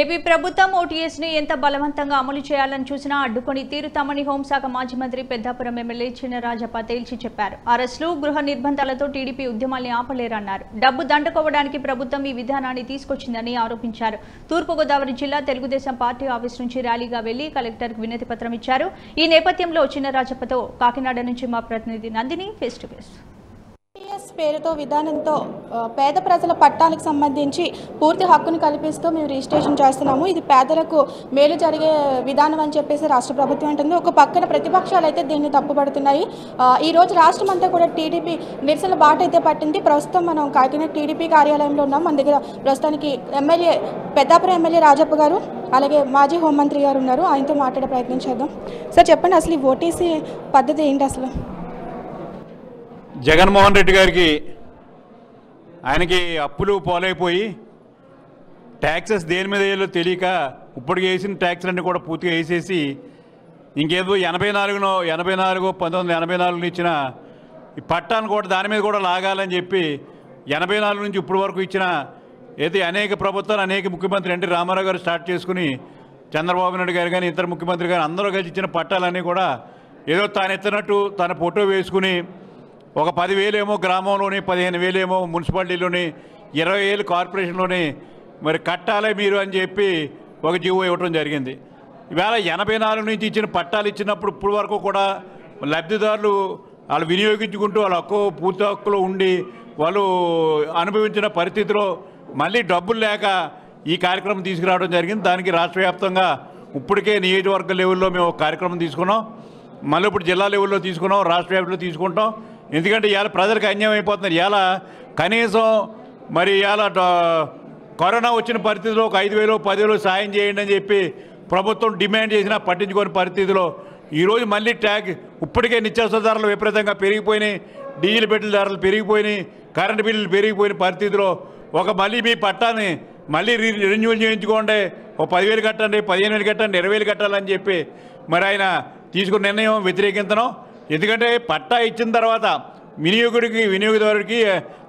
AP ప్రభుత్వం ఓటీఎస్ని ఎంత బలవంతంగా అమలు చేయాలని చూసినా అడ్డుకొని తీరుతామని హోంశాఖ మాజీ మంత్రి పెద్దాపురం ఎమ్మెల్యే చినరాజప్ప తేల్చి చెప్పారు. అరెస్టులు గృహ నిర్బంధాలతో టీడీపీ ఉద్యమాల్ని ఆపలేరన్నారు. డబ్బు దండుకోవడానికి ప్రభుత్వం ఈ విధానాన్ని తీసుకొచ్చిందని ఆరోపించారు. తూర్పుగోదావరి జిల్లా తెలుగుదేశం పార్టీ ఆఫీస్ నుంచి ర్యాలీగా వెళ్ళి కలెక్టర్కు వినతి పత్రం ఇచ్చారు. ఈ నేపథ్యంలో చినరాజప్పతో కాకినాడ నుంచి మా ప్రతినిధి నందిని ఫేస్ టు ఫేస్. పేరుతో విధానంతో పేద ప్రజల పట్టాలకు సంబంధించి పూర్తి హక్కును కల్పిస్తూ మేము రిజిస్ట్రేషన్ చేస్తున్నాము. ఇది పేదలకు మేలు జరిగే విధానం అని చెప్పేసి రాష్ట్ర ప్రభుత్వం అంటుంది. ఒక పక్కన ప్రతిపక్షాలు అయితే దీన్ని తప్పుపడుతున్నాయి. ఈరోజు ఈ రోజు రాష్ట్రం అంతా కూడా టీడీపీ నిరసన బాట అయితే పట్టింది. ప్రస్తుతం మనం కాకినాడ టీడీపీ కార్యాలయంలో ఉన్నాం. మన దగ్గర ప్రస్తుతానికి ఎమ్మెల్యే పెద్దాపురం ఎమ్మెల్యే రాజప్ప గారు అలాగే మాజీ హోంమంత్రి గారు ఉన్నారు. ఆయనతో మాట్లాడే ప్రయత్నం చేద్దాం. సార్ చెప్పండి అసలు ఈ ఓటీసీ పద్ధతి ఏంటి అసలు? జగన్మోహన్ రెడ్డి గారికి ఆయనకి అప్పులు పోలైపోయి ట్యాక్సెస్ దేని మీద వేయాలో తెలియక ఇప్పటికి వేసిన ట్యాక్స్లన్నీ కూడా పూర్తిగా వేసేసి ఇంకేదో ఎనభై నాలుగునో ఎనభై నాలుగు పంతొమ్మిది వందల ఎనభై నాలుగులో ఇచ్చిన ఈ పట్టాను కూడా దాని మీద కూడా లాగాలని చెప్పి ఎనభై నాలుగు నుంచి ఇప్పటి వరకు ఇచ్చిన అయితే అనేక ప్రభుత్వాలు అనేక ముఖ్యమంత్రి ఎన్టీ రామారావు గారు స్టార్ట్ చేసుకుని చంద్రబాబు నాయుడు గారు కానీ ఇతర ముఖ్యమంత్రి గారు అందరూ కలిసి ఇచ్చిన పట్టాలన్నీ కూడా ఏదో తాను ఎత్తినట్టు తన ఫోటో వేసుకుని ఒక పదివేలేమో గ్రామంలోని పదిహేను వేలేమో మున్సిపాలిటీలోని ఇరవై వేలు కార్పొరేషన్లోని మరి కట్టాలే మీరు అని చెప్పి ఒక జీవో ఇవ్వటం జరిగింది. ఇవాళ ఎనభై నాలుగు నుంచి ఇచ్చిన పట్టాలు ఇచ్చినప్పుడు ఇప్పుడు వరకు కూడా లబ్ధిదారులు వాళ్ళు వినియోగించుకుంటూ వాళ్ళ హక్కు పూర్తి హక్కులో ఉండి వాళ్ళు అనుభవించిన పరిస్థితిలో మళ్ళీ డబ్బులు లేక ఈ కార్యక్రమం తీసుకురావడం జరిగింది. దానికి రాష్ట్ర వ్యాప్తంగా ఇప్పటికే నియోజకవర్గ లెవెల్లో మేము ఒక కార్యక్రమం తీసుకున్నాం. మళ్ళీ ఇప్పుడు జిల్లా లెవెల్లో తీసుకున్నాం. రాష్ట్ర వ్యాప్తంలో తీసుకుంటాం. ఎందుకంటే ఇవాళ ప్రజలకు అన్యాయం అయిపోతున్నారు ఇవాళ కనీసం మరి ఇవాళ కరోనా వచ్చిన పరిస్థితిలో ఒక ఐదు వేలు పదివేలు సాయం చేయండి అని చెప్పి ప్రభుత్వం డిమాండ్ చేసినా పట్టించుకోని పరిస్థితిలో ఈరోజు మళ్ళీ ట్యాగ్ ఇప్పటికే నిత్యావసర ధరలు విపరీతంగా పెరిగిపోయినాయి. డీజిల్ పెట్రోల్ ధరలు పెరిగిపోయినాయి. కరెంటు బిల్లులు పెరిగిపోయిన పరిస్థితిలో ఒక మళ్ళీ మీ పట్టాన్ని మళ్ళీ రి చేయించుకోండి. ఒక పదివేలు కట్టండి పదిహేను వేలు కట్టండి ఇరవై వేలు కట్టాలని చెప్పి మరి ఆయన తీసుకున్న నిర్ణయం వ్యతిరేకించడం ఎందుకంటే పట్టా ఇచ్చిన తర్వాత వినియోగుడికి వినియోగదారుడికి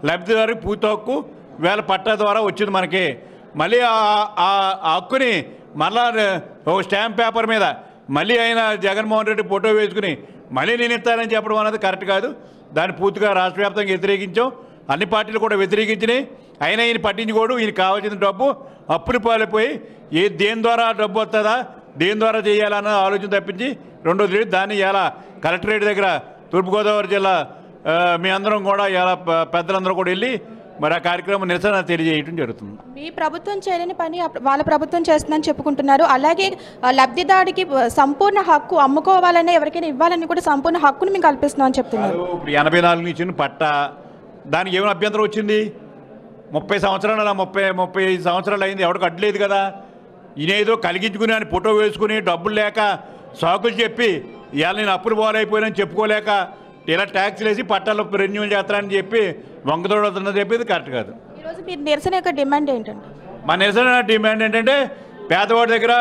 లబ్ధిదారుడికి పూర్తి హక్కు వేల పట్టా ద్వారా వచ్చింది మనకి. మళ్ళీ ఆ- ఆ ఆ హక్కుని మళ్ళా ఒక స్టాంప్ పేపర్ మీద మళ్ళీ ఆయన జగన్మోహన్ రెడ్డి ఫోటో వేసుకుని మళ్ళీ నేను ఇస్తానని చెప్పడం అనేది కరెక్ట్ కాదు. దాన్ని పూర్తిగా రాష్ట్ర వ్యాప్తంగా వ్యతిరేకించాం. అన్ని పార్టీలు కూడా వ్యతిరేకించినాయి. అయినా ఈయన పట్టించుకోడు. ఈయన కావాల్సిన డబ్బు అప్పులు పాలిపోయి ఏ దేని ద్వారా డబ్బు వస్తుందా? దేని ద్వారా చేయాలన్న ఆలోచన తప్పించి రెండోది లేదు దాన్ని ఇలా కలెక్టరేట్ దగ్గర తూర్పుగోదావరి జిల్లా మీ అందరం కూడా ఇలా పెద్దలందరూ కూడా వెళ్ళి మరి ఆ కార్యక్రమం నిరసన తెలియజేయడం జరుగుతుంది. మీ ప్రభుత్వం చేయలేని పని వాళ్ళ ప్రభుత్వం చేస్తుందని చెప్పుకుంటున్నారు. అలాగే లబ్ధిదారుడికి సంపూర్ణ హక్కు అమ్ముకోవాలనే ఎవరికైనా ఇవ్వాలని కూడా సంపూర్ణ హక్కును మేము కల్పిస్తున్నాం అని చెప్తున్నారు ఇప్పుడు ఎనభై నాలుగు ఇచ్చిన పట్ట దానికి ఏమైనా అభ్యంతరం వచ్చింది? ముప్పై సంవత్సరాలు అలా ముప్పై ముప్పై సంవత్సరాలు అయింది ఎవరికి అడ్లేదు కదా? ఈయన ఏదో కలిగించుకుని అని ఫోటో వేసుకుని డబ్బులు లేక సాకులు చెప్పి ఇవాళ నేను అప్పులు పోలైపోయానని చెప్పుకోలేక ఇలా ట్యాక్స్లు వేసి పట్టాలు రెన్యూల్ చేస్తానని చెప్పి వంగతోడుతుందని చెప్పేది కరెక్ట్ కాదు. ఈరోజు మీరు నిరసన యొక్క డిమాండ్ ఏంటండి? మా నిరసన డిమాండ్ ఏంటంటే పేదవాడి దగ్గర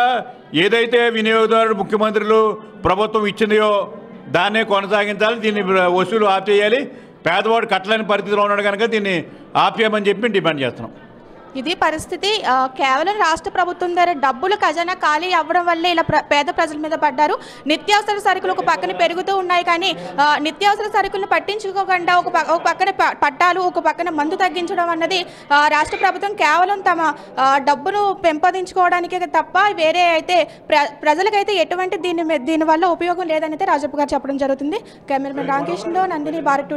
ఏదైతే వినియోగదారుడు ముఖ్యమంత్రులు ప్రభుత్వం ఇచ్చిందో దాన్నే కొనసాగించాలి దీన్ని వసూలు ఆప్ చేయాలి పేదవాడు కట్టలేని పరిస్థితిలో ఉన్నాడు కనుక దీన్ని ఆపేయమని చెప్పి డిమాండ్ చేస్తున్నాం. ఇది పరిస్థితి. కేవలం రాష్ట్ర ప్రభుత్వం ద్వారా డబ్బులు ఖజానా ఖాళీ అవ్వడం వల్లే ఇలా పేద ప్రజల మీద పడ్డారు. నిత్యావసర సరుకులు ఒక పక్కన పెరుగుతూ ఉన్నాయి కానీ నిత్యావసర సరుకులను పట్టించుకోకుండా ఒక ఒక పక్కన ప- పట్టాలు ఒక పక్కన మందు తగ్గించడం అన్నది రాష్ట్ర ప్రభుత్వం కేవలం తమ డబ్బును పెంపొందించుకోవడానికే తప్ప వేరే అయితే ప్ర ప్రజలకైతే ఎటువంటి దీని దీనివల్ల ఉపయోగం లేదని అయితే రాజప్ప గారు చెప్పడం జరుగుతుంది. కెమెరామెన్ రామకృష్ణతో నందిని భారత్